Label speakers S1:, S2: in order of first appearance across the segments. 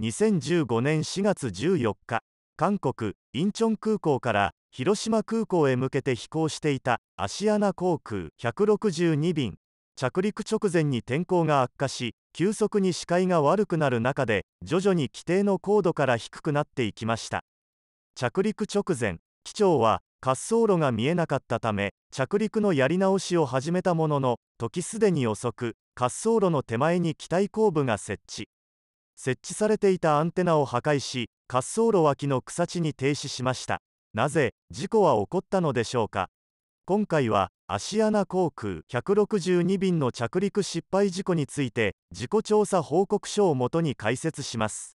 S1: 2015年4月14日韓国インチョン空港から広島空港へ向けて飛行していたアシアナ航空162便。着陸直前に天候が悪化し急速に視界が悪くなる中で徐々に規定の高度から低くなっていきました。着陸直前機長は滑走路が見えなかったため着陸のやり直しを始めたものの時すでに遅く滑走路の手前に機体後部が設置。設置されていたアンテナを破壊し滑走路脇の草地に停止しました。なぜ事故は起こったのでしょうか。今回はアシアナ航空162便の着陸失敗事故について事故調査報告書をもとに解説します。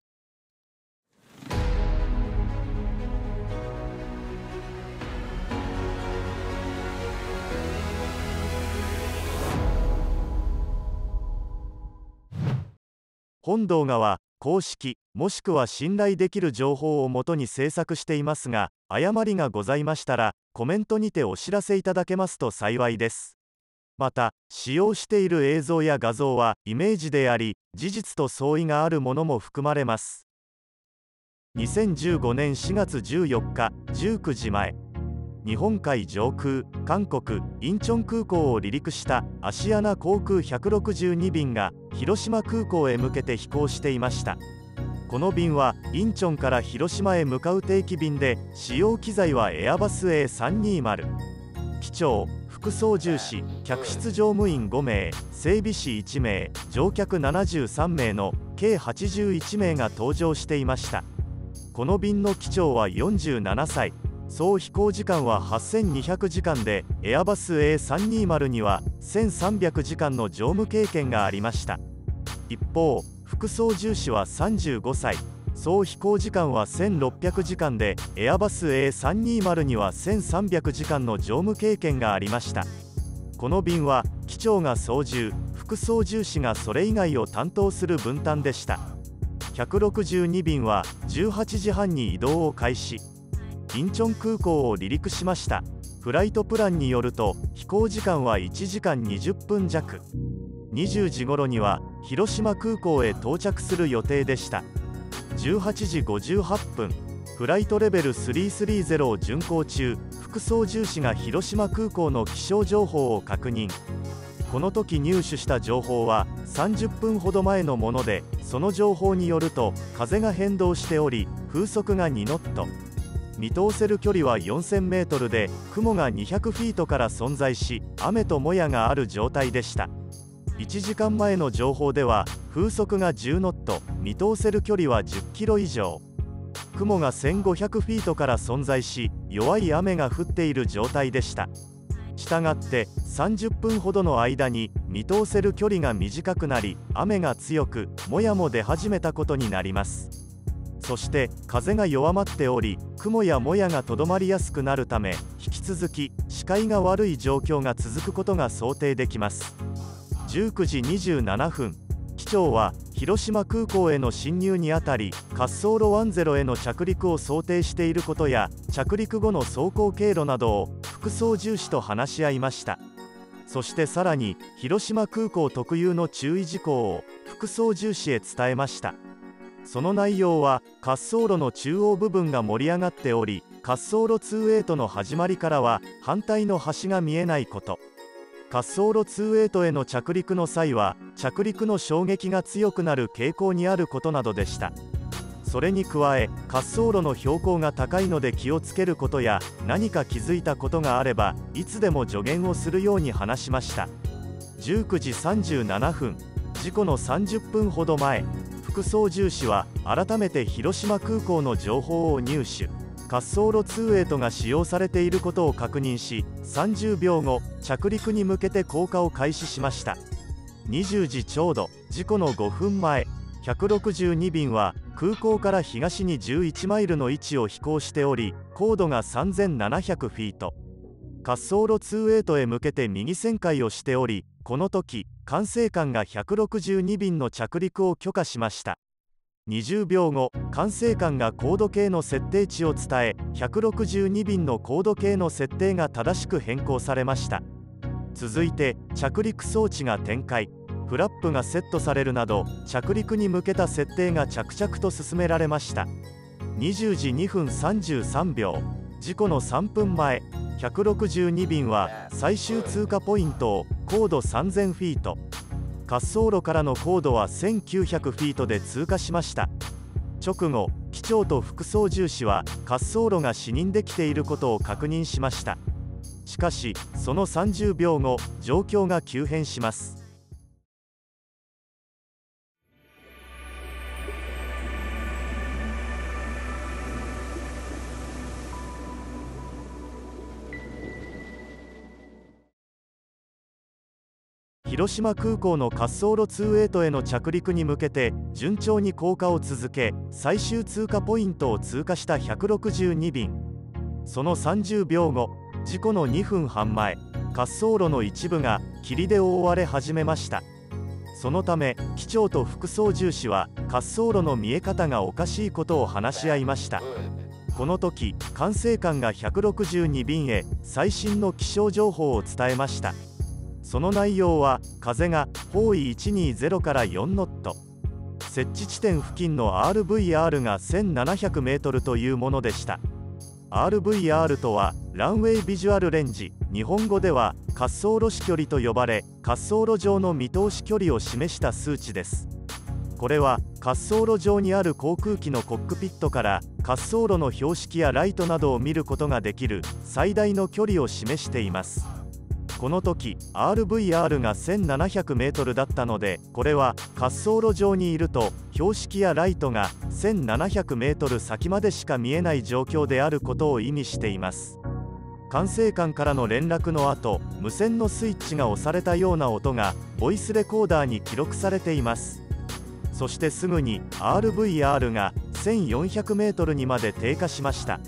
S1: 本動画は公式もしくは信頼できる情報をもとに制作していますが誤りがございましたらコメントにてお知らせいただけますと幸いです。また使用している映像や画像はイメージであり事実と相違があるものも含まれます。2015年4月14日19時前。日本海上空韓国インチョン空港を離陸したアシアナ航空162便が広島空港へ向けて飛行していました。この便はインチョンから広島へ向かう定期便で使用機材はエアバス A320 機長副操縦士客室乗務員5名整備士1名乗客73名の計81名が搭乗していました。この便の機長は47歳。総飛行時間は8200時間でエアバス A320 には1300時間の乗務経験がありました。一方副操縦士は35歳。総飛行時間は1600時間でエアバス A320 には1300時間の乗務経験がありました。この便は機長が操縦副操縦士がそれ以外を担当する分担でした。162便は18時半に移動を開始。インチョン空港を離陸しました。フライトプランによると飛行時間は1時間20分弱。20時頃には広島空港へ到着する予定でした。18時58分フライトレベル330を巡航中副操縦士が広島空港の気象情報を確認。この時入手した情報は30分ほど前のものでその情報によると風が変動しており風速が2ノット。見通せる距離は4000メートルで雲が200フィートから存在し雨ともやがある状態でした。1時間前の情報では風速が10ノット見通せる距離は10キロ以上。雲が1500フィートから存在し弱い雨が降っている状態でした。したがって30分ほどの間に見通せる距離が短くなり雨が強くもやも出始めたことになります。そして風が弱まっており雲やもやがとどまりやすくなるため引き続き視界が悪い状況が続くことが想定できます。19時27分機長は広島空港への侵入にあたり滑走路10への着陸を想定していることや着陸後の走行経路などを副操縦士と話し合いました。そしてさらに広島空港特有の注意事項を副操縦士へ伝えました。その内容は滑走路の中央部分が盛り上がっており滑走路 2A の始まりからは反対の端が見えないこと。滑走路 2A への着陸の際は着陸の衝撃が強くなる傾向にあることなどでした。それに加え滑走路の標高が高いので気をつけることや何か気づいたことがあればいつでも助言をするように話しました。19時37分事故の30分ほど前副操縦士は改めて広島空港の情報を入手滑走路2エイトが使用されていることを確認し30秒後着陸に向けて降下を開始しました。20時ちょうど事故の5分前162便は空港から東に11マイルの位置を飛行しており高度が3700フィート。滑走路2エイトへ向けて右旋回をしておりこの時管制官が162便の着陸を許可しました。20秒後管制官が高度計の設定値を伝え162便の高度計の設定が正しく変更されました。続いて着陸装置が展開。フラップがセットされるなど着陸に向けた設定が着々と進められました。20時2分33秒。事故の3分前162便は最終通過ポイントを高度3000フィート。滑走路からの高度は1900フィートで通過しました。直後機長と副操縦士は滑走路が視認できていることを確認しました。しかしその30秒後状況が急変します。広島空港の滑走路28への着陸に向けて順調に降下を続け最終通過ポイントを通過した162便。その30秒後事故の2分半前滑走路の一部が霧で覆われ始めました。そのため機長と副操縦士は滑走路の見え方がおかしいことを話し合いました。この時管制官が162便へ最新の気象情報を伝えました。その内容は風が方位120から4ノット。設置地点付近の RVR が1700メートルというものでした。RVR とはランウェイビジュアルレンジ。日本語では滑走路視距離と呼ばれ滑走路上の見通し距離を示した数値です。これは滑走路上にある航空機のコックピットから滑走路の標識やライトなどを見ることができる最大の距離を示しています。この時 RVR が 1700m だったのでこれは滑走路上にいると標識やライトが 1700m 先までしか見えない状況であることを意味しています。管制官からの連絡の後無線のスイッチが押されたような音がボイスレコーダーに記録されています。そしてすぐに RVR が 1400m にまで低下しました。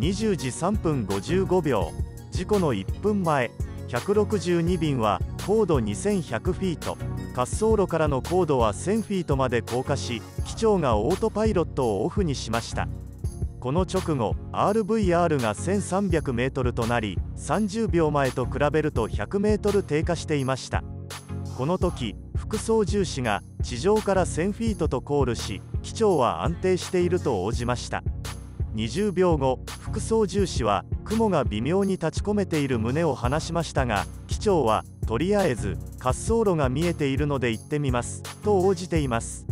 S1: 20時3分55秒事故の1分前162便は高度2100フィート。滑走路からの高度は1000フィートまで降下し機長がオートパイロットをオフにしました。この直後 RVR が 1300m となり30秒前と比べると 100m 低下していました。この時副操縦士が地上から1000フィートとコールし機長は安定していると応じました。20秒後副操縦士は雲が微妙に立ち込めている旨を話しましたが機長はとりあえず滑走路が見えているので行ってみますと応じています。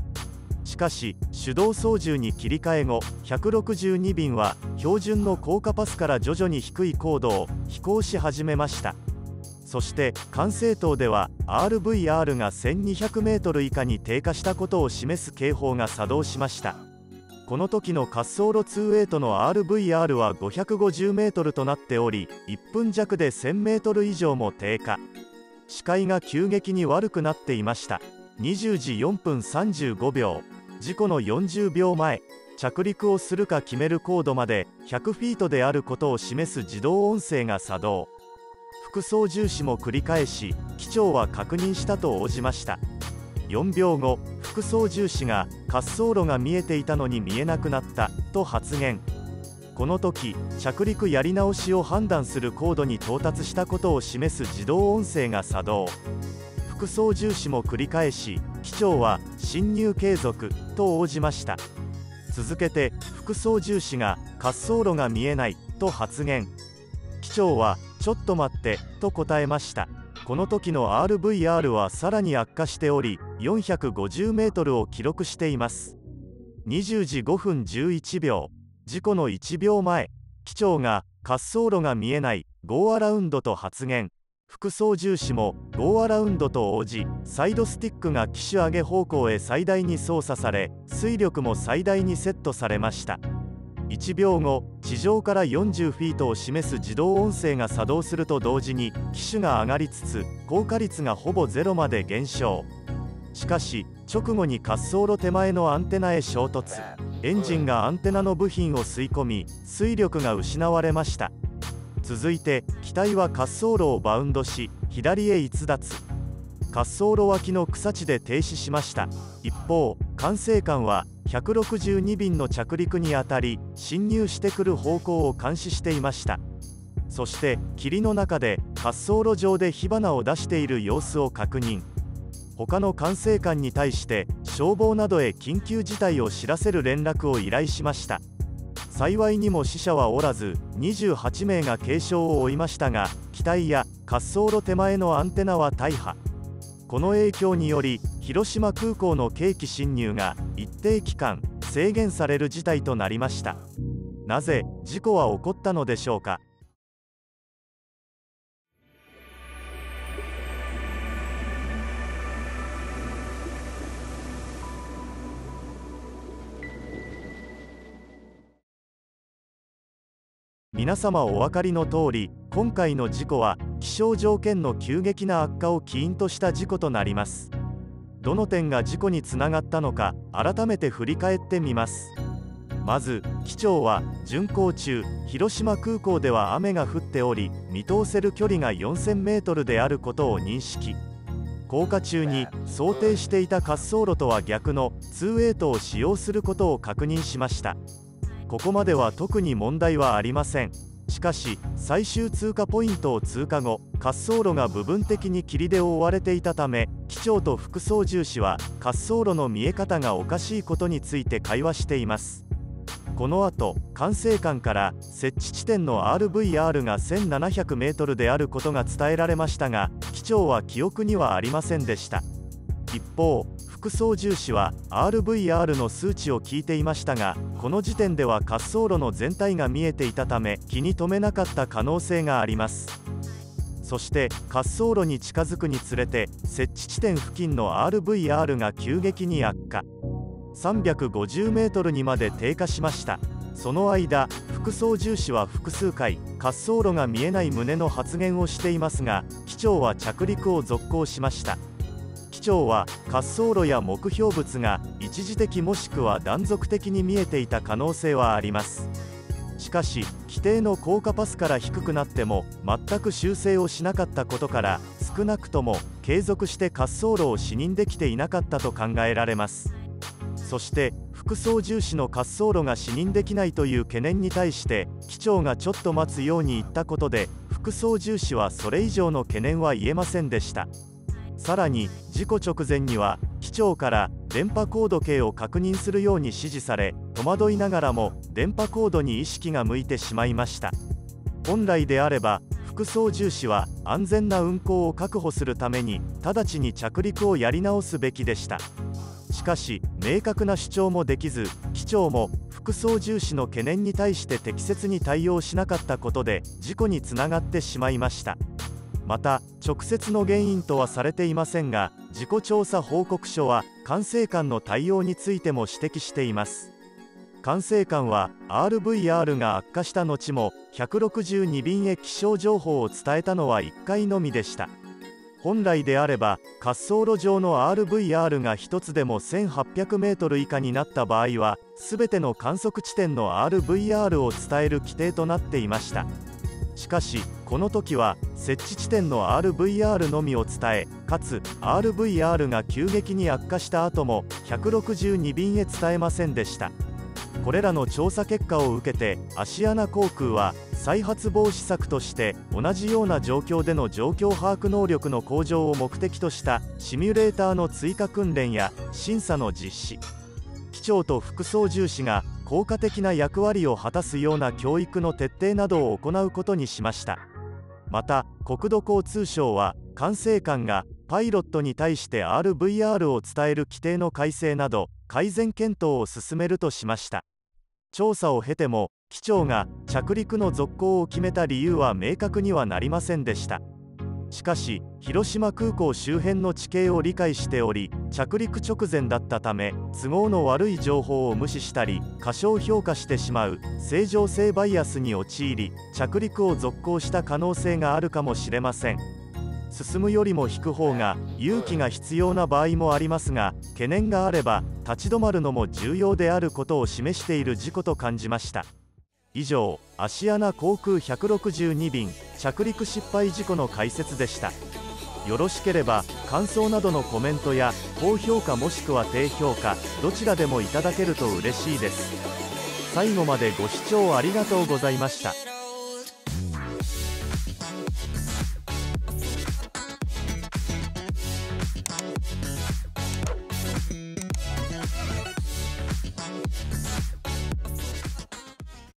S1: しかし手動操縦に切り替え後162便は標準の降下パスから徐々に低い高度を飛行し始めました。そして管制塔では RVR が 1200m 以下に低下したことを示す警報が作動しました。この時の滑走路28の RVR は 550m となっており1分弱で 1000m 以上も低下。視界が急激に悪くなっていました。20時4分35秒。事故の40秒前。着陸をするか決める高度まで100フィートであることを示す自動音声が作動。副操縦士も繰り返し機長は確認したと応じました。4秒後副操縦士が滑走路が見えていたのに見えなくなったと発言。この時着陸やり直しを判断する高度に到達したことを示す自動音声が作動。副操縦士も繰り返し機長は侵入継続と応じました。続けて副操縦士が滑走路が見えないと発言。機長はちょっと待ってと答えました。この時の RVR はさらに悪化しており 450m を記録しています。20時5分11秒。事故の1秒前。機長が滑走路が見えない。ゴーアラウンドと発言。副操縦士もゴーアラウンドと応じサイドスティックが機種上げ方向へ最大に操作され推力も最大にセットされました。1秒後地上から40フィートを示す自動音声が作動すると同時に機種が上がりつつ降下率がほぼゼロまで減少。しかし直後に滑走路手前のアンテナへ衝突。エンジンがアンテナの部品を吸い込み推力が失われました。続いて機体は滑走路をバウンドし左へ逸脱。滑走路脇の草地で停止しました。一方管制官は162便の着陸にあたり侵入してくる方向を監視していました。そして霧の中で滑走路上で火花を出している様子を確認他の管制官に対して消防などへ緊急事態を知らせる連絡を依頼しました。幸いにも死者はおらず28名が軽傷を負いましたが機体や滑走路手前のアンテナは大破。この影響により広島空港の景気侵入が一定期間制限される事態となりました。なぜ事故は起こったのでしょうか？皆様お分かりの通り今回の事故は気象条件の急激な悪化を起因とした事故となります。どの点が事故につながったのか改めて振り返ってみます。まず機長は巡航中広島空港では雨が降っており見通せる距離が 4000m であることを認識。降下中に想定していた滑走路とは逆の 2way を使用することを確認しました。ここまでは特に問題はありません。しかし最終通過ポイントを通過後滑走路が部分的に霧で覆われていたため機長と副操縦士は滑走路の見え方がおかしいことについて会話しています。この後管制官から設置地点の RVR が 1700m であることが伝えられましたが機長は記憶にはありませんでした。一方副操縦士は RVR の数値を聞いていましたがこの時点では滑走路の全体が見えていたため気に留めなかった可能性があります。そして滑走路に近づくにつれて設置地点付近の RVR が急激に悪化。350m にまで低下しました。その間副操縦士は複数回滑走路が見えない旨の発言をしていますが機長は着陸を続行しました。機長は滑走路や目標物が一時的もしくは断続的に見えていた可能性はあります。しかし規定の降下パスから低くなっても全く修正をしなかったことから少なくとも継続して滑走路を視認できていなかったと考えられます。そして副操縦士の滑走路が視認できないという懸念に対して機長がちょっと待つように言ったことで副操縦士はそれ以上の懸念は言えませんでした。さらに事故直前には機長から電波高度計を確認するように指示され戸惑いながらも電波高度に意識が向いてしまいました。本来であれば副操縦士は安全な運航を確保するために直ちに着陸をやり直すべきでした。しかし明確な主張もできず機長も副操縦士の懸念に対して適切に対応しなかったことで事故につながってしまいました。また直接の原因とはされていませんが事故調査報告書は管制官の対応についても指摘しています。管制官は RVR が悪化した後も162便へ気象情報を伝えたのは1回のみでした。本来であれば滑走路上の RVR が1つでも 1800m 以下になった場合は全ての観測地点の RVR を伝える規定となっていました。しかしこの時は設置地点の RVR のみを伝えかつ RVR が急激に悪化した後も162便へ伝えませんでした。これらの調査結果を受けてアシアナ航空は再発防止策として同じような状況での状況把握能力の向上を目的としたシミュレーターの追加訓練や審査の実施。機長と副操縦士が効果的な役割を果たすような教育の徹底などを行うことにしました。また国土交通省は管制官がパイロットに対して RVR を伝える規定の改正など改善検討を進めるとしました。調査を経ても機長が着陸の続行を決めた理由は明確にはなりませんでした。しかし広島空港周辺の地形を理解しており着陸直前だったため都合の悪い情報を無視したり過小評価してしまう正常性バイアスに陥り着陸を続行した可能性があるかもしれません。進むよりも引く方が勇気が必要な場合もありますが懸念があれば立ち止まるのも重要であることを示している事故と感じました。以上アシアナ航空162便。着陸失敗事故の解説でした。よろしければ感想などのコメントや高評価もしくは低評価どちらでもいただけると嬉しいです。最後までご視聴ありがとうございました。